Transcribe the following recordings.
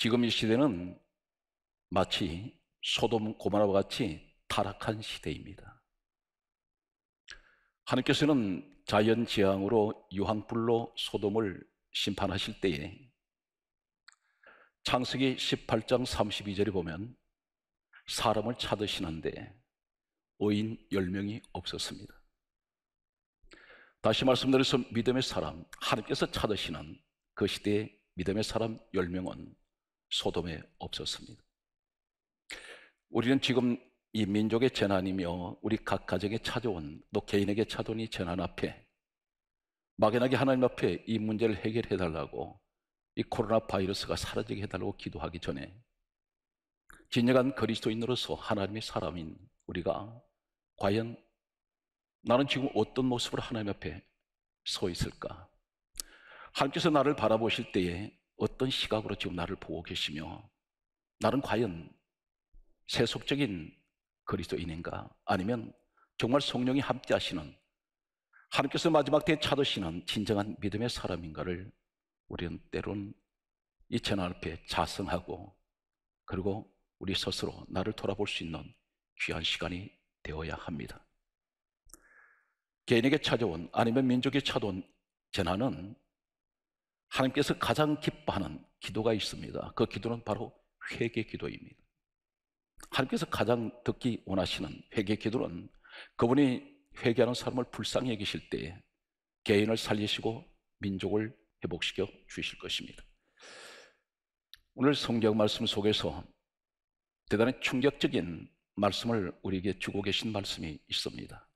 지금 이 시대는 마치 소돔 고모라와 같이 타락한 시대입니다. 하나님께서는 자연 재앙으로 유황불로 소돔을 심판하실 때에 창세기 18장 32절에 보면 사람을 찾으시는데 의인 10명이 없었습니다. 다시 말씀드려서 믿음의 사람, 하나님께서 찾으시는 그 시대의 믿음의 사람 10명은 소돔에 없었습니다. 우리는 지금 이 민족의 재난이며 우리 각 가정에 찾아온 또 개인에게 찾아온 이 재난 앞에 막연하게 하나님 앞에 이 문제를 해결해 달라고 이 코로나 바이러스가 사라지게 해달라고 기도하기 전에 진정한 그리스도인으로서 하나님의 사람인 우리가 과연 나는 지금 어떤 모습으로 하나님 앞에 서 있을까? 하나님께서 나를 바라보실 때에 어떤 시각으로 지금 나를 보고 계시며 나는 과연 세속적인 그리스도인인가? 아니면 정말 성령이 함께 하시는 하나님께서 마지막 때에 찾으시는 진정한 믿음의 사람인가를 우리는 때론 이 재난 앞에 자성하고 그리고 우리 스스로 나를 돌아볼 수 있는 귀한 시간이 되어야 합니다. 개인에게 찾아온 아니면 민족에 찾아온 재난은 하나님께서 가장 기뻐하는 기도가 있습니다. 그 기도는 바로 회개 기도입니다. 하나님께서 가장 듣기 원하시는 회개 기도는 그분이 회개하는 사람을 불쌍히 여기실 때 개인을 살리시고 민족을 회복시켜 주실 것입니다. 오늘 성경 말씀 속에서 대단히 충격적인 말씀을 우리에게 주고 계신 말씀이 있습니다.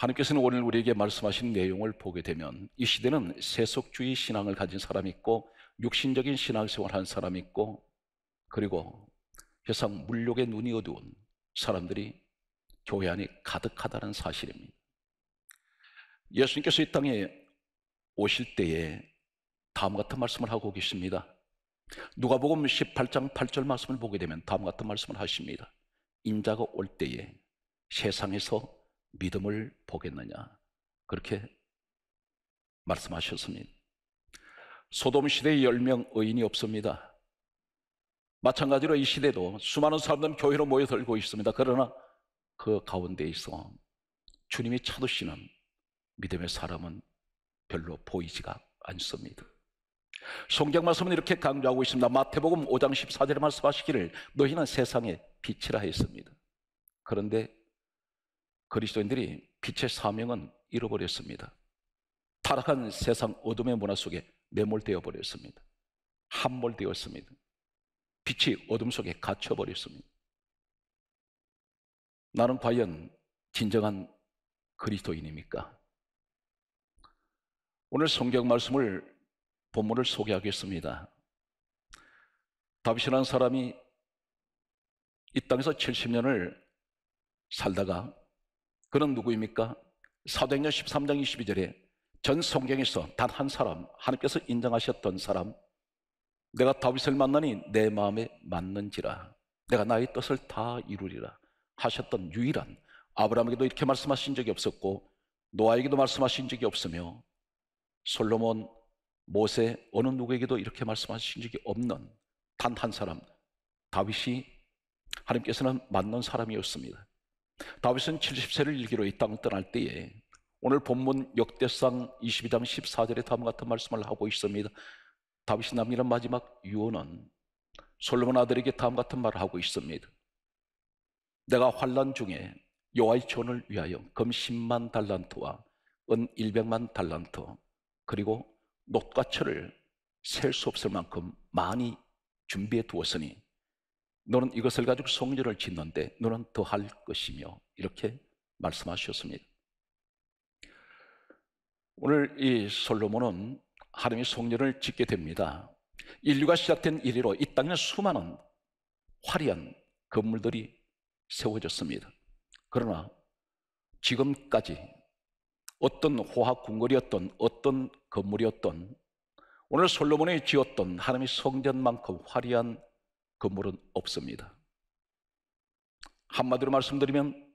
하나님께서는 오늘 우리에게 말씀하신 내용을 보게 되면 이 시대는 세속주의 신앙을 가진 사람이 있고 육신적인 신앙생활 한 사람이 있고 그리고 세상 물욕의 눈이 어두운 사람들이 교회 안에 가득하다는 사실입니다. 예수님께서 이 땅에 오실 때에 다음 같은 말씀을 하고 계십니다. 누가복음 18장 8절 말씀을 보게 되면 다음 같은 말씀을 하십니다. 인자가 올 때에 세상에서 믿음을 보겠느냐. 그렇게 말씀하셨습니다. 소돔 시대에 10명 의인이 없습니다. 마찬가지로 이 시대도 수많은 사람들은 교회로 모여들고 있습니다. 그러나 그 가운데 있어 주님이 찾으시는 믿음의 사람은 별로 보이지가 않습니다. 성경 말씀은 이렇게 강조하고 있습니다. 마태복음 5장 14절에 말씀하시기를 너희는 세상의 빛이라 했습니다. 그런데 그리스도인들이 빛의 사명은 잃어버렸습니다. 타락한 세상 어둠의 문화 속에 매몰되어 버렸습니다. 함몰되었습니다. 빛이 어둠 속에 갇혀 버렸습니다. 나는 과연 진정한 그리스도인입니까? 오늘 성경 말씀을 본문을 소개하겠습니다. 다윗이라는 사람이 이 땅에서 70년을 살다가 그는 누구입니까? 사도행전 13장 22절에 전 성경에서 단 한 사람, 하나님께서 인정하셨던 사람, 내가 다윗을 만나니 내 마음에 맞는지라, 내가 나의 뜻을 다 이루리라 하셨던 유일한 아브라함에게도 이렇게 말씀하신 적이 없었고 노아에게도 말씀하신 적이 없으며 솔로몬, 모세 어느 누구에게도 이렇게 말씀하신 적이 없는 단 한 사람 다윗이 하나님께서는 맞는 사람이었습니다. 다윗은 70세를 일기로 이 땅을 떠날 때에 오늘 본문 역대상 22장 14절에 다음 같은 말씀을 하고 있습니다. 다윗이 남기는 마지막 유언은 솔로몬 아들에게 다음 같은 말을 하고 있습니다. 내가 환란 중에 여호와의 전을 위하여 금 10만 달란트와 은 100만 달란트 그리고 놋과 철을 셀 수 없을 만큼 많이 준비해 두었으니 너는 이것을 가지고 성전을 짓는데 너는 더 할 것이며 이렇게 말씀하셨습니다. 오늘 이 솔로몬은 하나님의 성전을 짓게 됩니다. 인류가 시작된 이래로 이 땅에 수많은 화려한 건물들이 세워졌습니다. 그러나 지금까지 어떤 호화 궁궐이었던 어떤 건물이었던 오늘 솔로몬이 지었던 하나님의 성전만큼 화려한 건물은 없습니다. 한마디로 말씀드리면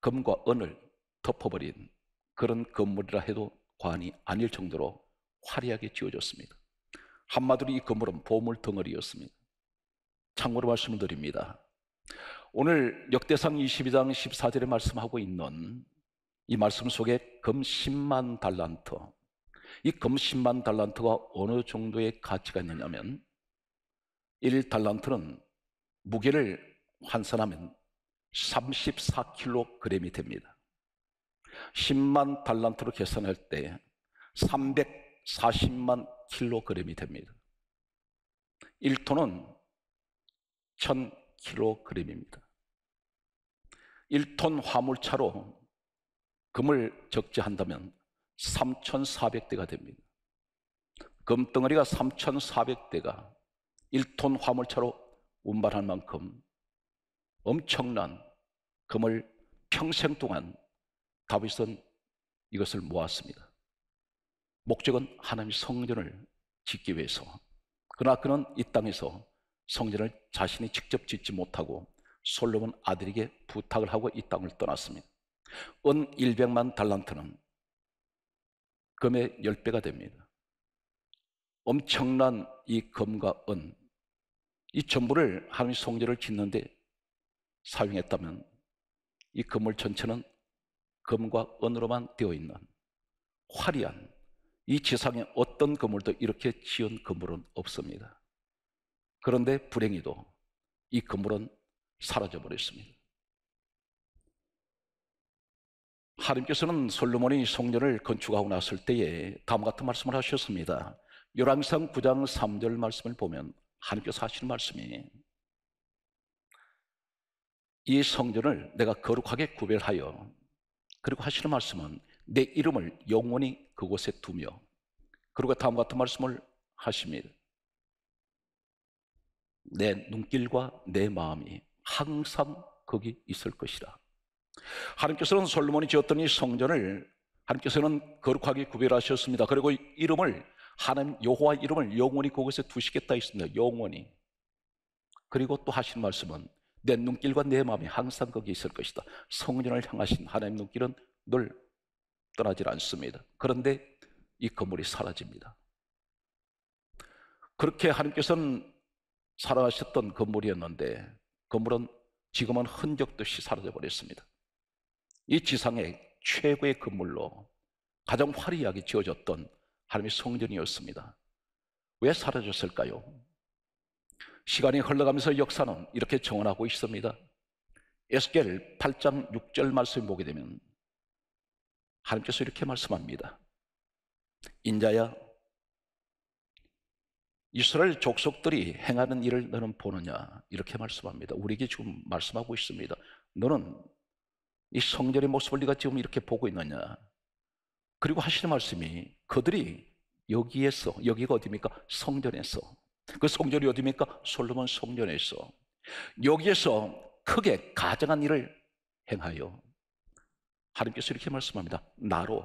금과 은을 덮어버린 그런 건물이라 해도 과언이 아닐 정도로 화려하게 지어졌습니다. 한마디로 이 건물은 보물 덩어리였습니다. 참고로 말씀을 드립니다. 오늘 역대상 22장 14절에 말씀하고 있는 이 말씀 속에 금 10만 달란트 이 금 10만 달란트가 어느 정도의 가치가 있느냐면 1달란트는 무게를 환산하면 34kg이 됩니다. 10만 달란트로 계산할 때 340만 킬로그램이 됩니다. 1톤은 1000킬로그램입니다. 1톤 화물차로 금을 적재한다면 3,400대가 됩니다. 금덩어리가 3,400대가 1톤 화물차로 운반할 만큼 엄청난 금을 평생 동안 다윗은 이것을 모았습니다. 목적은 하나님의 성전을 짓기 위해서. 그러나 그는 이 땅에서 성전을 자신이 직접 짓지 못하고 솔로몬 아들에게 부탁을 하고 이 땅을 떠났습니다. 은 100만 달란트는 금의 10배가 됩니다. 엄청난 이 금과 은, 이 전부를 하나님의 성전을 짓는데 사용했다면 이 건물 전체는 금과 은으로만 되어 있는 화려한 이 지상에 어떤 건물도 이렇게 지은 건물은 없습니다. 그런데 불행히도 이 건물은 사라져 버렸습니다. 하나님께서는 솔로몬이 성전을 건축하고 났을 때에 다음 같은 말씀을 하셨습니다. 열왕상 9장 3절 말씀을 보면 하나님께서 하시는 말씀이 이 성전을 내가 거룩하게 구별하여 그리고 하시는 말씀은 내 이름을 영원히 그곳에 두며 그리고 다음 같은 말씀을 하십니다. 내 눈길과 내 마음이 항상 거기 있을 것이라. 하나님께서는 솔로몬이 지었던 이 성전을 하나님께서는 거룩하게 구별하셨습니다. 그리고 이름을 하나님 여호와 이름을 영원히 그곳에 두시겠다 했습니다. 영원히. 그리고 또 하신 말씀은 내 눈길과 내 마음이 항상 거기 있을 것이다. 성전을 향하신 하나님 눈길은 늘 떠나질 않습니다. 그런데 이 건물이 사라집니다. 그렇게 하나님께서는 살아가셨던 건물이었는데 건물은 지금은 흔적도 없이 사라져 버렸습니다. 이 지상의 최고의 건물로 가장 화려하게 지어졌던 하나님의 성전이었습니다. 왜 사라졌을까요? 시간이 흘러가면서 역사는 이렇게 정언하고 있습니다. 에스겔 8장 6절 말씀을 보게 되면 하나님께서 이렇게 말씀합니다. 인자야 이스라엘 족속들이 행하는 일을 너는 보느냐 이렇게 말씀합니다. 우리에게 지금 말씀하고 있습니다. 너는 이 성전의 모습을 네가 지금 이렇게 보고 있느냐? 그리고 하시는 말씀이 그들이 여기에서 여기가 어디입니까? 성전에서 그 성전이 어디입니까? 솔로몬 성전에서 여기에서 크게 가정한 일을 행하여 하나님께서 이렇게 말씀합니다. 나로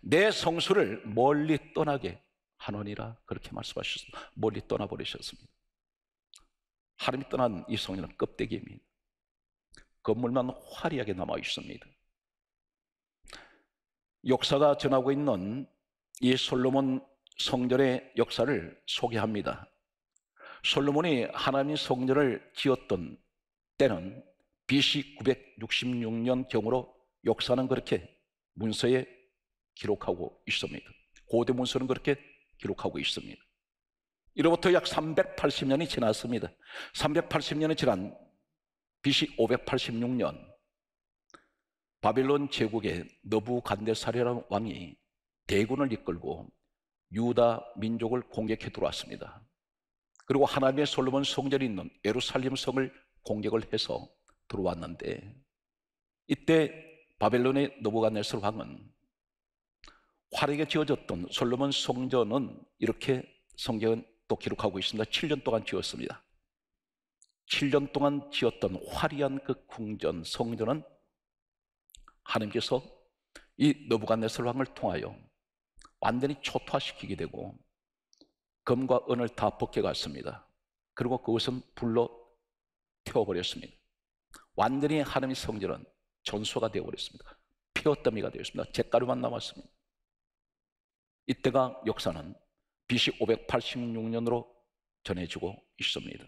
내 성수를 멀리 떠나게 하노니라 그렇게 말씀하셨습니다. 멀리 떠나버리셨습니다. 하나님이 떠난 이 성전은 껍데기입니다. 건물만 화려하게 남아 있습니다. 역사가 전하고 있는 이 솔로몬 성전의 역사를 소개합니다. 솔로몬이 하나님 성전을 지었던 때는 BC 966년 경으로 역사는 그렇게 문서에 기록하고 있습니다. 고대 문서는 그렇게 기록하고 있습니다. 이로부터 약 380년이 지났습니다. 380년이 지난 BC 586년 바빌론 제국의 너부간데사리라는 왕이 대군을 이끌고 유다 민족을 공격해 들어왔습니다. 그리고 하나님의 솔로몬 성전이 있는 예루살렘 성을 공격을 해서 들어왔는데 이때 바벨론의 노부갓네살 왕은 화려하게 지어졌던 솔로몬 성전은 이렇게 성경은 또 기록하고 있습니다. 7년 동안 지었습니다. 7년 동안 지었던 화려한 그 궁전, 성전은 하나님께서 이 너부갓네살 왕을 통하여 완전히 초토화시키게 되고 금과 은을 다 벗겨갔습니다. 그리고 그것은 불로 태워버렸습니다. 완전히 하나님의 성전은 전소가 되어버렸습니다. 피어더미가 되었습니다. 잿가루만 남았습니다. 이때가 역사는 BC 586년으로 전해지고 있습니다.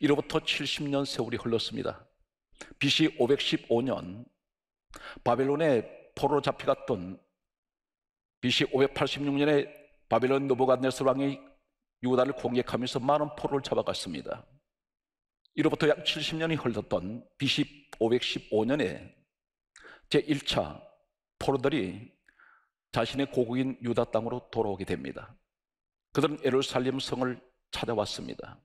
이로부터 70년 세월이 흘렀습니다. BC 515년 바벨론에 포로로 잡혀갔던 BC 586년에 바벨론 노부갓네살 왕이 유다를 공격하면서 많은 포로를 잡아갔습니다. 이로부터 약 70년이 흘렀던 BC 515년에 제1차 포로들이 자신의 고국인 유다 땅으로 돌아오게 됩니다. 그들은 에루살렘 성을 찾아왔습니다.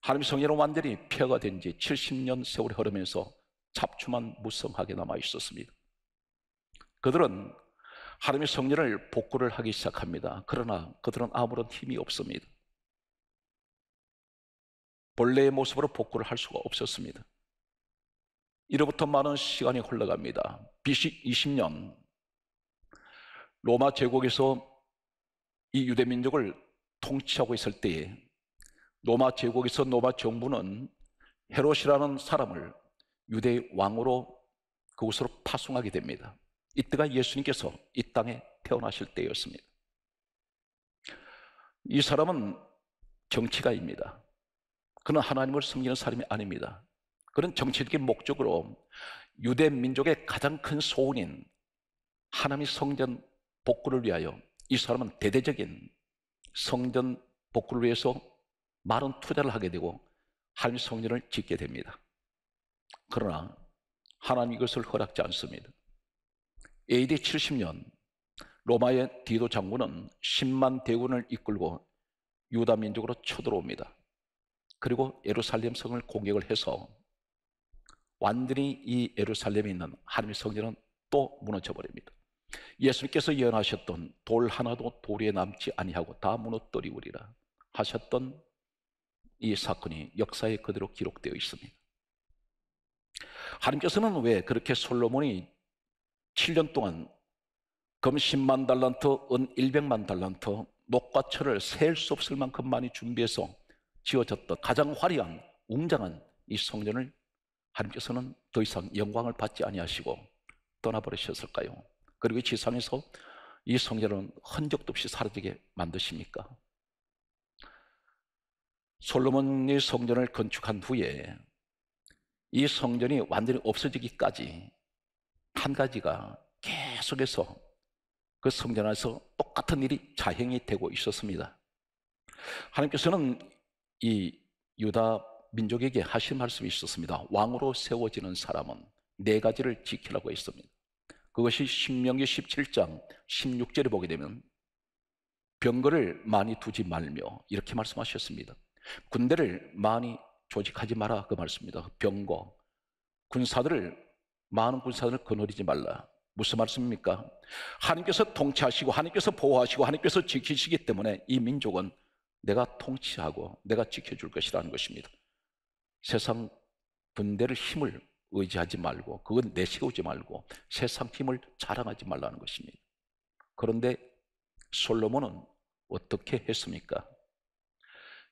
하나님 성전은 완전히 폐허가 된 지 70년 세월이 흐르면서 잡초만 무성하게 남아 있었습니다. 그들은 하나님의 성전을 복구를 하기 시작합니다. 그러나 그들은 아무런 힘이 없습니다. 본래의 모습으로 복구를 할 수가 없었습니다. 이로부터 많은 시간이 흘러갑니다. BC 20년 로마 제국에서 이 유대 민족을 통치하고 있을 때에 로마 제국에서 로마 정부는 헤롯이라는 사람을 유대의 왕으로 그곳으로 파송하게 됩니다. 이때가 예수님께서 이 땅에 태어나실 때였습니다. 이 사람은 정치가입니다. 그는 하나님을 섬기는 사람이 아닙니다. 그는 정치적인 목적으로 유대 민족의 가장 큰 소원인 하나님의 성전 복구를 위하여 이 사람은 대대적인 성전 복구를 위해서 많은 투자를 하게 되고 하나님의 성전을 짓게 됩니다. 그러나 하나님 이것을 허락지 않습니다. AD 70년 로마의 디도 장군은 10만 대군을 이끌고 유다 민족으로 쳐들어옵니다. 그리고 예루살렘 성을 공격을 해서 완전히 이 예루살렘에 있는 하나님의 성전은 또 무너져 버립니다. 예수님께서 예언하셨던 돌 하나도 돌에 남지 아니하고 다 무너뜨리우리라 하셨던 이 사건이 역사에 그대로 기록되어 있습니다. 하나님께서는 왜 그렇게 솔로몬이 7년 동안 금 10만 달란트, 은 100만 달란트, 녹과 철을 셀 수 없을 만큼 많이 준비해서 지어졌던 가장 화려한 웅장한 이 성전을 하나님께서는 더 이상 영광을 받지 아니하시고 떠나버리셨을까요? 그리고 지상에서 이 성전은 흔적도 없이 사라지게 만드십니까? 솔로몬이 성전을 건축한 후에 이 성전이 완전히 없어지기까지 한 가지가 계속해서 그 성전 안에서 똑같은 일이 자행이 되고 있었습니다. 하나님께서는 이 유다 민족에게 하신 말씀이 있었습니다. 왕으로 세워지는 사람은 네 가지를 지키라고 했습니다. 그것이 신명기 17장 16절에 보게 되면 병거를 많이 두지 말며 이렇게 말씀하셨습니다. 군대를 많이 조직하지 마라 그 말씀입니다. 병거 군사들을 많은 군사들을 거느리지 말라. 무슨 말씀입니까? 하나님께서 통치하시고 하나님께서 보호하시고 하나님께서 지키시기 때문에 이 민족은 내가 통치하고 내가 지켜줄 것이라는 것입니다. 세상 군대를 힘을 의지하지 말고 그건 내세우지 말고 세상 힘을 자랑하지 말라는 것입니다. 그런데 솔로몬은 어떻게 했습니까?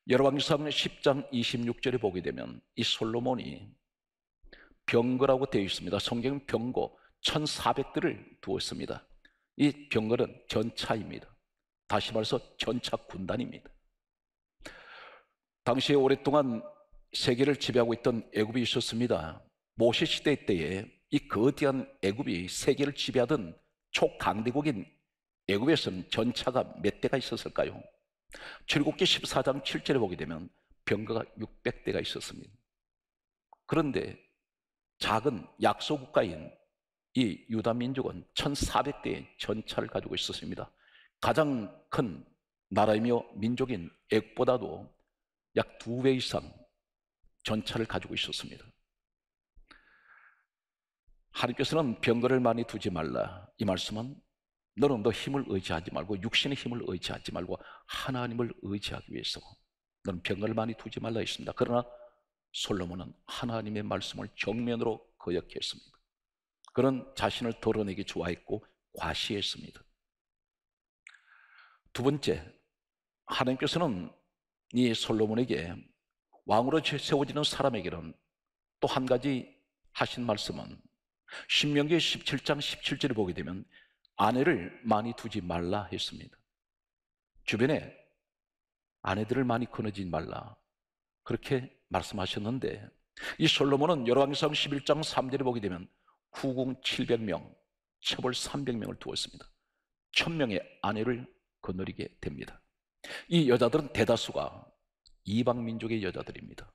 여러왕기상 10장 26절에 보게 되면 이 솔로몬이 병거라고 되어 있습니다. 성경은 병거 1400대를 두었습니다. 이 병거는 전차입니다. 다시 말해서 전차 군단입니다. 당시에 오랫동안 세계를 지배하고 있던 애굽이 있었습니다. 모세 시대 때에 이 거대한 애굽이 세계를 지배하던 초강대국인 애굽에서는 전차가 몇 대가 있었을까요? 출국기 14장 7절에 보게 되면 병거가 600대가 있었습니다. 그런데 작은 약소 국가인 이 유다 민족은 1400대의 전차를 가지고 있었습니다. 가장 큰 나라이며 민족인 액보다도 약 두 배 이상 전차를 가지고 있었습니다. 하나님께서는 병거를 많이 두지 말라. 이 말씀은 너는 너 힘을 의지하지 말고 육신의 힘을 의지하지 말고 하나님을 의지하기 위해서 너는 병을 많이 두지 말라 했습니다. 그러나 솔로몬은 하나님의 말씀을 정면으로 거역했습니다. 그런 자신을 드러내기 좋아했고 과시했습니다. 두 번째, 하나님께서는 이 솔로몬에게 왕으로 세워지는 사람에게는 또 한 가지 하신 말씀은 신명기 17장 17절을 보게 되면 아내를 많이 두지 말라 했습니다. 주변에 아내들을 많이 끊어지 말라. 그렇게 말씀하셨는데 이 솔로몬은 열왕기상 11장 3절에 보게 되면 후궁 700명, 처벌 300명을 두었습니다. 1000명의 아내를 거느리게 됩니다. 이 여자들은 대다수가 이방 민족의 여자들입니다.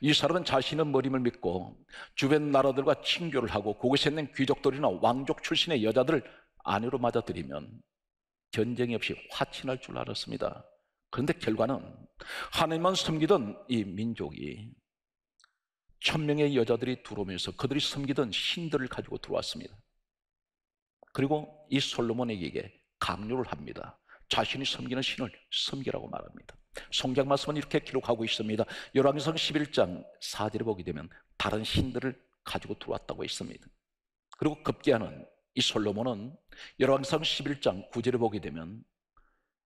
이 사람은 자신의 머리를 믿고 주변 나라들과 친교를 하고 그곳에 있는 귀족들이나 왕족 출신의 여자들을 아내로 맞아들이면 전쟁이 없이 화친할 줄 알았습니다. 그런데 결과는 하나님만 섬기던 이 민족이 천명의 여자들이 들어오면서 그들이 섬기던 신들을 가지고 들어왔습니다. 그리고 이 솔로몬에게 강요를 합니다. 자신이 섬기는 신을 섬기라고 말합니다. 성경 말씀은 이렇게 기록하고 있습니다. 열왕기상 11장 4절에 보게 되면 다른 신들을 가지고 들어왔다고 했습니다. 그리고 급기야는 이 솔로몬은 열왕기상 11장 9절에 보게 되면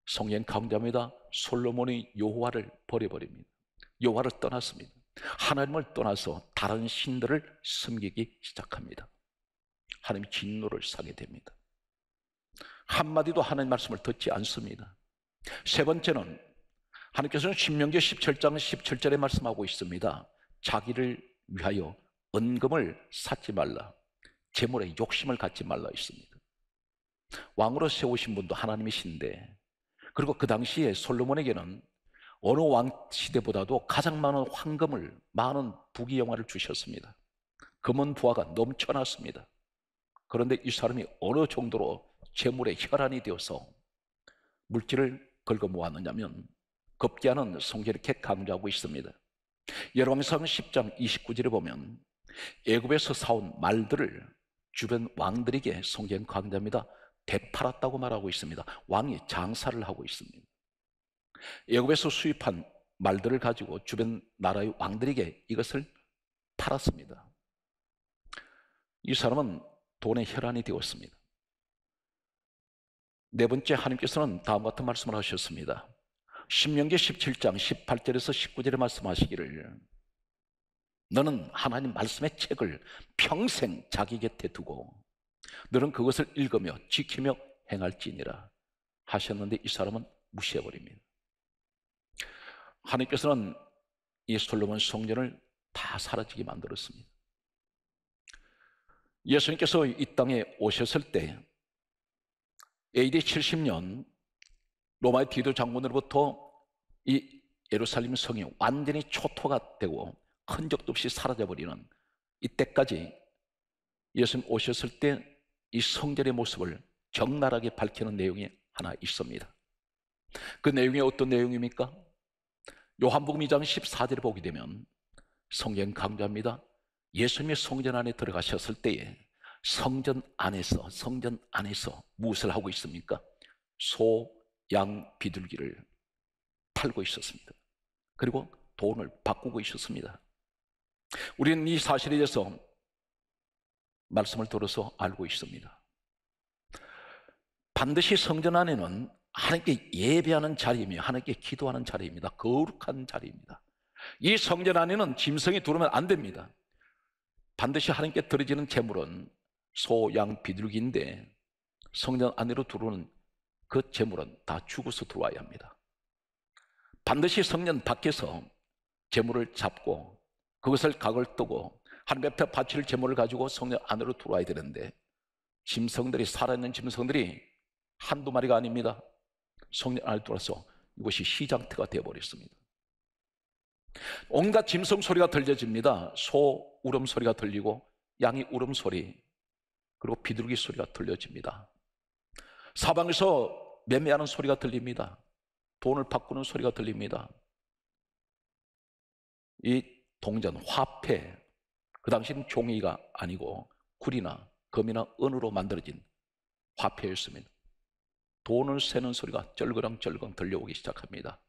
성령 강자입니다. 솔로몬이 여호와를 버려버립니다. 여호와를 떠났습니다. 하나님을 떠나서 다른 신들을 섬기기 시작합니다. 하나님 진노를 사게 됩니다. 한마디도 하나님 말씀을 듣지 않습니다. 세 번째는 하나님께서는 신명기 17장 17절에 말씀하고 있습니다. 자기를 위하여 은금을 쌓지 말라. 재물에 욕심을 갖지 말라 있습니다. 왕으로 세우신 분도 하나님이신데 그리고 그 당시에 솔로몬에게는 어느 왕 시대보다도 가장 많은 황금을 많은 부귀영화를 주셨습니다. 금은 부하가 넘쳐났습니다. 그런데 이 사람이 어느 정도로 재물의 혈안이 되어서 물질을 긁어 모았느냐면 급기야는 성경 이렇게 강조하고 있습니다. 열왕상 10장 29절에 보면 애굽에서 사온 말들을 주변 왕들에게 성경 강조합니다. 되팔았다고 말하고 있습니다. 왕이 장사를 하고 있습니다. 애굽에서 수입한 말들을 가지고 주변 나라의 왕들에게 이것을 팔았습니다. 이 사람은 돈의 혈안이 되었습니다. 네 번째 하나님께서는 다음 같은 말씀을 하셨습니다. 신명기 17장 18절에서 19절에 말씀하시기를 너는 하나님 말씀의 책을 평생 자기 곁에 두고 너는 그것을 읽으며 지키며 행할지니라 하셨는데 이 사람은 무시해버립니다. 하나님께서는 이 솔로몬 성전을 다 사라지게 만들었습니다. 예수님께서 이 땅에 오셨을 때 AD 70년 로마의 디도 장군으로부터 이 예루살렘 성이 완전히 초토가 되고 흔적도 없이 사라져버리는 이때까지 예수님 오셨을 때 이 성전의 모습을 적나라하게 밝히는 내용이 하나 있습니다. 그 내용이 어떤 내용입니까? 요한복음 2장 14절에 보게 되면 성경 강조합니다. 예수님의 성전 안에 들어가셨을 때에 성전 안에서 성전 안에서 무엇을 하고 있습니까? 소, 양, 비둘기를 팔고 있었습니다. 그리고 돈을 바꾸고 있었습니다. 우리는 이 사실에 대해서 말씀을 들어서 알고 있습니다. 반드시 성전 안에는 하나님께 예배하는 자리이며 하나님께 기도하는 자리입니다. 거룩한 자리입니다. 이 성전 안에는 짐승이 들어오면 안 됩니다. 반드시 하나님께 드려지는 제물은 소, 양, 비둘기인데 성전 안으로 들어오는 그 제물은 다 죽어서 들어와야 합니다. 반드시 성전 밖에서 제물을 잡고 그것을 각을 뜨고 하나님 앞에 바칠 제물을 가지고 성전 안으로 들어와야 되는데 짐승들이 살아있는 짐승들이 한두 마리가 아닙니다. 성전 안에 들어와서 이것이 시장터가 되어버렸습니다. 온갖 짐승 소리가 들려집니다. 소 울음소리가 들리고 양이 울음소리 그리고 비둘기 소리가 들려집니다. 사방에서 매매하는 소리가 들립니다. 돈을 바꾸는 소리가 들립니다. 이 동전, 화폐, 그 당시는 종이가 아니고 굴이나 금이나 은으로 만들어진 화폐였습니다. 돈을 세는 소리가 쩔그랑쩔그랑 들려오기 시작합니다.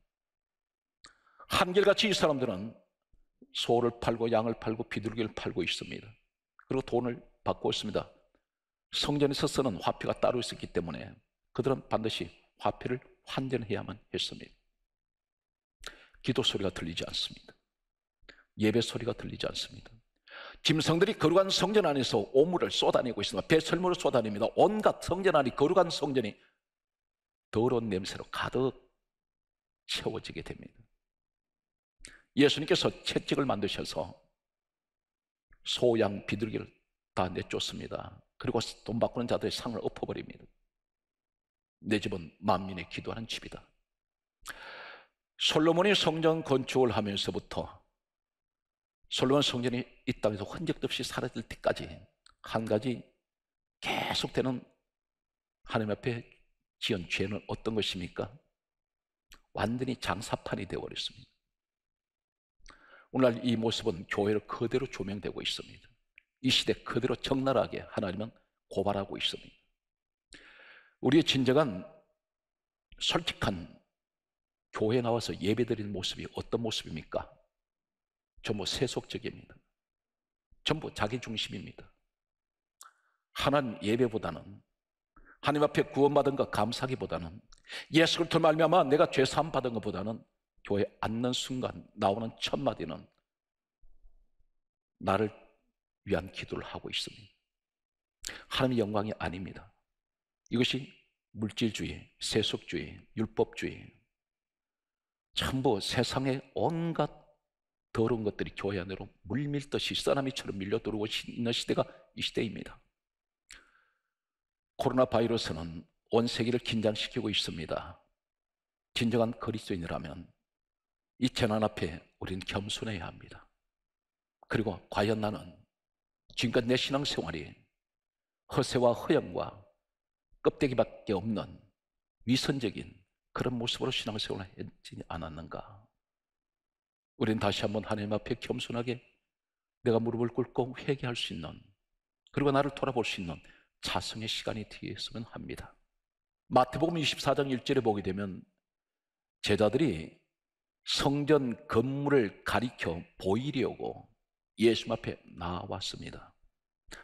한결같이 이 사람들은 소를 팔고 양을 팔고 비둘기를 팔고 있습니다. 그리고 돈을 받고 있습니다. 성전에서 쓰는 화폐가 따로 있었기 때문에 그들은 반드시 화폐를 환전해야만 했습니다. 기도 소리가 들리지 않습니다. 예배 소리가 들리지 않습니다. 짐승들이 거룩한 성전 안에서 오물을 쏟아내고 있습니다. 배설물을 쏟아냅니다. 온갖 성전 안이 거룩한 성전이 더러운 냄새로 가득 채워지게 됩니다. 예수님께서 채찍을 만드셔서 소, 양, 비둘기를 다 내쫓습니다. 그리고 돈 바꾸는 자들의 상을 엎어버립니다. 내 집은 만민의 기도하는 집이다. 솔로몬이 성전 건축을 하면서부터 솔로몬 성전이 이 땅에서 흔적도 없이 사라질 때까지 한 가지 계속되는 하나님 앞에 지은 죄는 어떤 것입니까? 완전히 장사판이 되어버렸습니다. 오늘날 이 모습은 교회로 그대로 조명되고 있습니다. 이 시대 그대로 적나라하게 하나님은 고발하고 있습니다. 우리의 진정한 솔직한 교회에 나와서 예배 드리는 모습이 어떤 모습입니까? 전부 세속적입니다. 전부 자기 중심입니다. 하나님 예배보다는 하나님 앞에 구원받은 것 감사기보다는 예수 그리스도 말미암아 내가 죄 사함 받은 것보다는 교회 앉는 순간 나오는 첫 마디는 나를 위한 기도를 하고 있습니다. 하나님의 영광이 아닙니다. 이것이 물질주의, 세속주의, 율법주의, 전부 세상의 온갖 더러운 것들이 교회 안으로 물밀듯이 쓰나미처럼 밀려 들어오고 있는 시대가 이 시대입니다. 코로나 바이러스는 온 세계를 긴장시키고 있습니다. 진정한 그리스도인이라면 이 재난 앞에 우리는 겸손해야 합니다. 그리고 과연 나는 지금까지 내 신앙생활이 허세와 허영과 껍데기밖에 없는 위선적인 그런 모습으로 신앙생활을 했지 않았는가? 우리는 다시 한번 하나님 앞에 겸손하게 내가 무릎을 꿇고 회개할 수 있는 그리고 나를 돌아볼 수 있는 자성의 시간이 되었으면 합니다. 마태복음 24장 1절에 보게 되면 제자들이 성전 건물을 가리켜 보이려고 예수님 앞에 나왔습니다.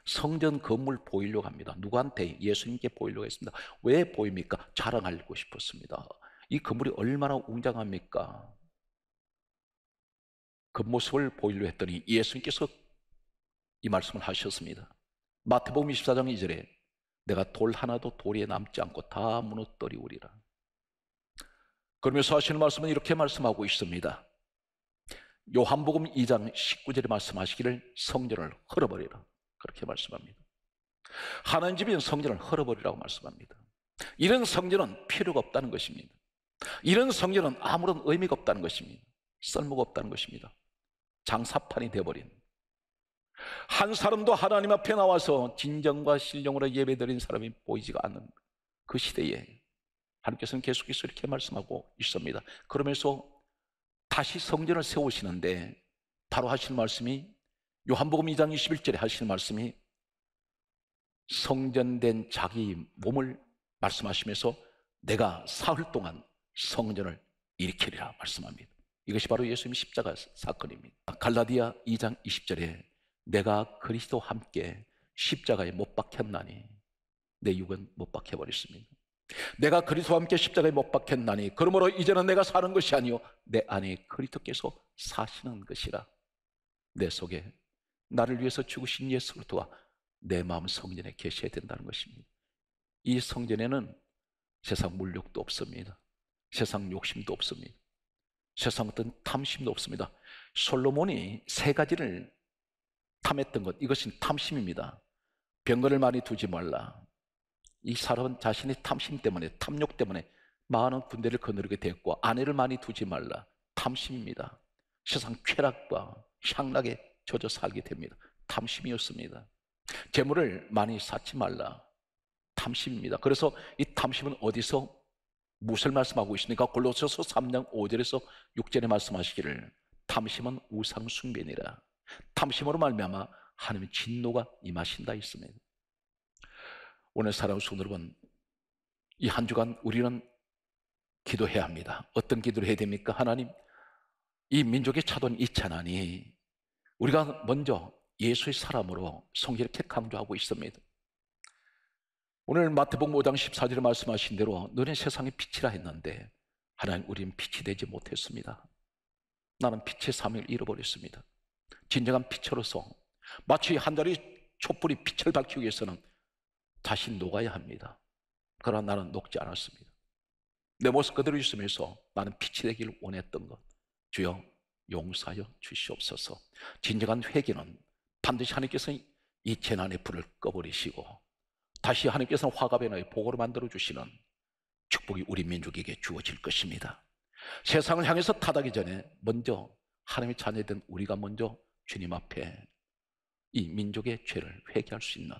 성전 건물 보이려고 합니다. 누구한테? 예수님께 보이려고 했습니다. 왜 보입니까? 자랑하고 싶었습니다. 이 건물이 얼마나 웅장합니까? 그 모습을 보이려 했더니 예수님께서 이 말씀을 하셨습니다. 마태복음 24장 2절에 내가 돌 하나도 돌에 남지 않고 다 무너뜨리우리라. 그러면서 하시는 말씀은 이렇게 말씀하고 있습니다. 요한복음 2장 19절에 말씀하시기를 성전을 헐어버리라. 그렇게 말씀합니다. 하나님 집인 성전을 헐어버리라고 말씀합니다. 이런 성전은 필요가 없다는 것입니다. 이런 성전은 아무런 의미가 없다는 것입니다. 쓸모가 없다는 것입니다. 장사판이 되어버린 한 사람도 하나님 앞에 나와서 진정과 신령으로 예배드린 사람이 보이지가 않는 그 시대에 하나님께서는 계속해서 이렇게 말씀하고 있습니다. 그러면서 다시 성전을 세우시는데 바로 하시는 말씀이 요한복음 2장 21절에 하시는 말씀이 성전된 자기 몸을 말씀하시면서 내가 사흘 동안 성전을 일으키리라 말씀합니다. 이것이 바로 예수님 십자가 사건입니다. 갈라디아 2장 20절에 내가 그리스도 함께 십자가에 못 박혔나니 내 육은 못 박혀 버렸습니다. 내가 그리스도와 함께 십자가에 못 박혔나니 그러므로 이제는 내가 사는 것이 아니요 내 안에 그리스도께서 사시는 것이라 내 속에 나를 위해서 죽으신 예수 그리스도가 내 마음 성전에 계셔야 된다는 것입니다. 이 성전에는 세상 물욕도 없습니다. 세상 욕심도 없습니다. 세상 어떤 탐심도 없습니다. 솔로몬이 세 가지를 탐했던 것, 이것은 탐심입니다. 병거를 많이 두지 말라. 이 사람은 자신의 탐심 때문에, 탐욕 때문에 많은 군대를 거느리게 되었고, 아내를 많이 두지 말라. 탐심입니다. 세상 쾌락과 향락에 젖어 살게 됩니다. 탐심이었습니다. 재물을 많이 쌓지 말라. 탐심입니다. 그래서 이 탐심은 어디서 무엇을 말씀하고 있습니까? 골로새서 3장 5절에서 6절에 말씀하시기를 탐심은 우상 숭배니라. 탐심으로 말미암아 하나님의 진노가 임하신다 있습니다. 오늘 사랑하는 성도 여러분, 이 한 주간 우리는 기도해야 합니다. 어떤 기도를 해야 됩니까? 하나님, 이 민족이 찾아온 이 재난이 우리가 먼저 예수의 사람으로 이렇게 강조하고 있습니다. 오늘 마태복음 5장 14절에 말씀하신 대로 너는 세상의 빛이라 했는데 하나님 우리는 빛이 되지 못했습니다. 나는 빛의 삶을 잃어버렸습니다. 진정한 빛으로서 마치 한 자리 촛불이 빛을 밝히기 위해서는 다시 녹아야 합니다. 그러나 나는 녹지 않았습니다. 내 모습 그대로 있으면서 나는 빛이 되길 원했던 것. 주여 용서하여 주시옵소서. 진정한 회개는 반드시 하나님께서 이 재난의 불을 꺼버리시고 다시 하나님께서는 화갑의 나의 복으로 만들어 주시는 축복이 우리 민족에게 주어질 것입니다. 세상을 향해서 타다기 전에 먼저 하나님의 자녀된 우리가 먼저 주님 앞에 이 민족의 죄를 회개할 수 있는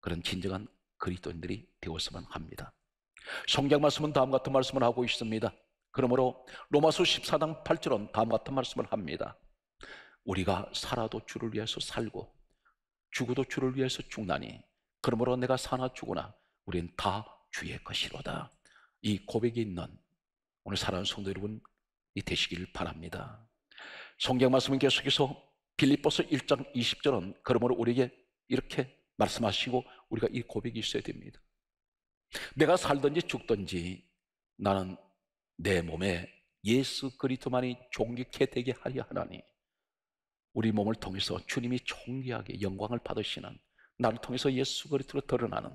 그런 진정한 그리스도인들이 되었으면 합니다. 성경 말씀은 다음 같은 말씀을 하고 있습니다. 그러므로 로마서 14장 8절은 다음 같은 말씀을 합니다. 우리가 살아도 주를 위해서 살고 죽어도 주를 위해서 죽나니 그러므로 내가 사나 죽으나 우린 다 주의 것이로다. 이 고백이 있는 오늘 사랑하는 성도 여러분 이 되시길 바랍니다. 성경 말씀은 계속해서 빌립보서 1장 20절은 그러므로 우리에게 이렇게 말씀하시고 우리가 이 고백이 있어야 됩니다. 내가 살든지 죽든지 나는 내 몸에 예수 그리스도만이 존귀케 되게 하려 하나니 우리 몸을 통해서 주님이 존귀하게 영광을 받으시는 나를 통해서 예수 그리스도로 드러나는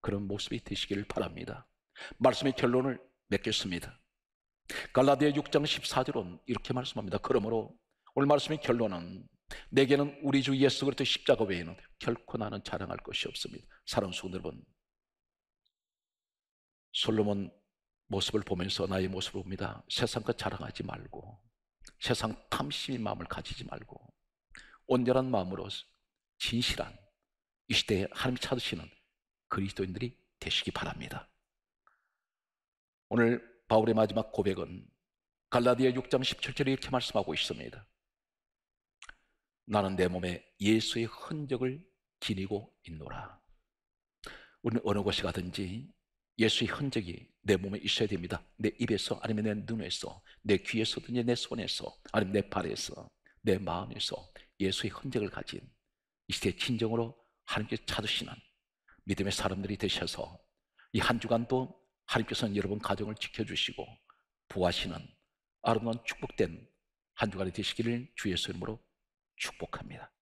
그런 모습이 되시기를 바랍니다. 말씀의 결론을 맺겠습니다. 갈라디아 6장 14절은 이렇게 말씀합니다. 그러므로 오늘 말씀의 결론은 내게는 우리 주 예수 그리스도 십자가 외에는 결코 나는 자랑할 것이 없습니다. 성도 여러분, 솔로몬 모습을 보면서 나의 모습을 봅니다. 세상과 자랑하지 말고 세상 탐심의 마음을 가지지 말고 온전한 마음으로 진실한 이 시대에 하나님 찾으시는 그리스도인들이 되시기 바랍니다. 오늘 바울의 마지막 고백은 갈라디아 6장 17절에 이렇게 말씀하고 있습니다. 나는 내 몸에 예수의 흔적을 지니고 있노라. 우리는 어느 곳에 가든지 예수의 흔적이 내 몸에 있어야 됩니다. 내 입에서 아니면 내 눈에서 내 귀에서든지 내 손에서 아니면 내 발에서 내 마음에서 예수의 흔적을 가진 이 시대 진정으로 하나님께 찾으시는 믿음의 사람들이 되셔서 이 한 주간도 하나님께서는 여러분 가정을 지켜주시고 부하시는 아름다운 축복된 한 주간이 되시기를 주 예수 이름으로 축복합니다.